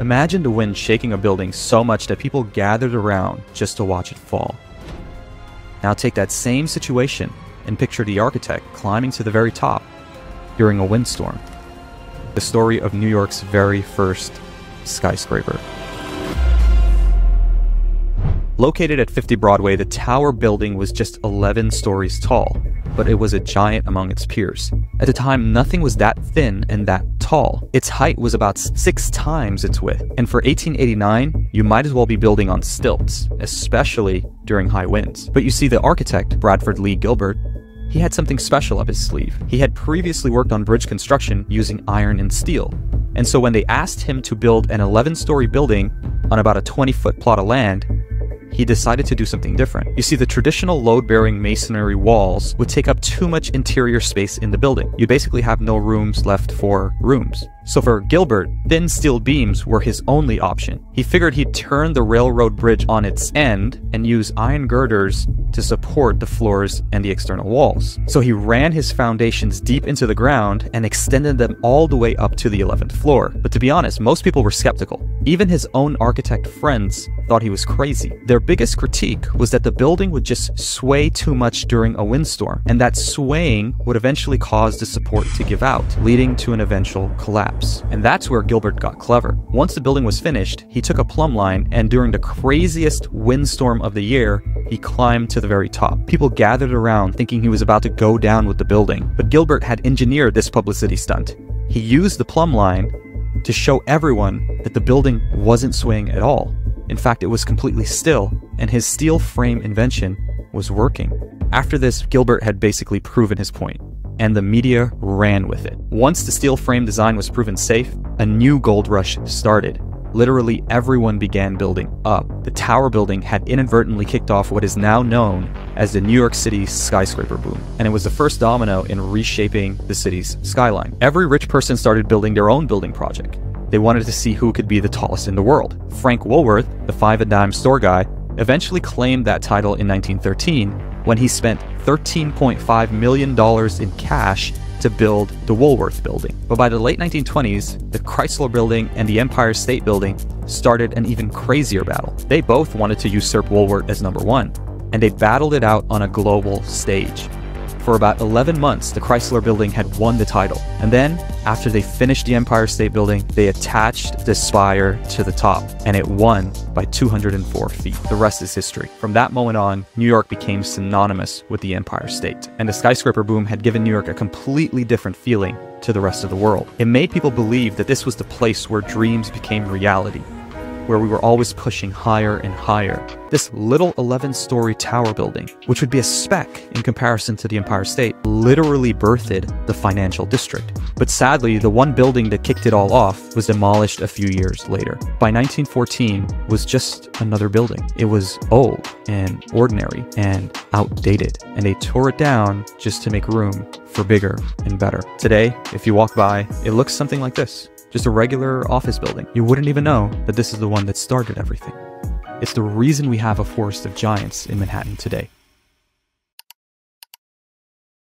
Imagine the wind shaking a building so much that people gathered around just to watch it fall. Now take that same situation and picture the architect climbing to the very top during a windstorm. The story of New York's very first skyscraper. Located at 50 Broadway, the tower building was just 11 stories tall, but it was a giant among its peers. At the time, nothing was that thin and that tall. Its height was about six times its width, and for 1889, you might as well be building on stilts, especially during high winds. But you see, the architect, Bradford Lee Gilbert, he had something special up his sleeve. He had previously worked on bridge construction using iron and steel. And so when they asked him to build an 11 story building on about a 20 foot plot of land, he decided to do something different. You see, the traditional load-bearing masonry walls would take up too much interior space in the building. You basically have no rooms left for rooms. So for Gilbert, thin steel beams were his only option. He figured he'd turn the railroad bridge on its end and use iron girders to support the floors and the external walls. So he ran his foundations deep into the ground and extended them all the way up to the 11th floor. But to be honest, most people were skeptical. Even his own architect friends thought he was crazy. Their biggest critique was that the building would just sway too much during a windstorm, and that swaying would eventually cause the support to give out, leading to an eventual collapse. And that's where Gilbert got clever. Once the building was finished, he took a plumb line, and during the craziest windstorm of the year, he climbed to the very top. People gathered around thinking he was about to go down with the building, but Gilbert had engineered this publicity stunt. He used the plumb line to show everyone that the building wasn't swaying at all. In fact, it was completely still, and his steel frame invention was working. After this, Gilbert had basically proven his point, and the media ran with it. Once the steel frame design was proven safe, a new gold rush started. Literally everyone began building up. The tower building had inadvertently kicked off what is now known as the New York City skyscraper boom, and it was the first domino in reshaping the city's skyline. Every rich person started building their own building project. They wanted to see who could be the tallest in the world. Frank Woolworth, the five and dime store guy, eventually claimed that title in 1913 when he spent $13.5 million in cash to build the Woolworth Building. But by the late 1920s, the Chrysler Building and the Empire State Building started an even crazier battle. They both wanted to usurp Woolworth as number one, and they battled it out on a global stage. For about 11 months, the Chrysler Building had won the title. And then, after they finished the Empire State Building, they attached the spire to the top, and it won by 204 feet. The rest is history. From that moment on, New York became synonymous with the Empire State, and the skyscraper boom had given New York a completely different feeling to the rest of the world. It made people believe that this was the place where dreams became reality, where we were always pushing higher and higher. This little 11 story tower building, which would be a speck in comparison to the Empire State, literally birthed the financial district. But sadly, the one building that kicked it all off was demolished a few years later. By 1914 was just another building. It was old and ordinary and outdated, and they tore it down just to make room for bigger and better. Today, if you walk by, it looks something like this just a regular office building. You wouldn't even know that this is the one that started everything. It's the reason we have a forest of giants in Manhattan today.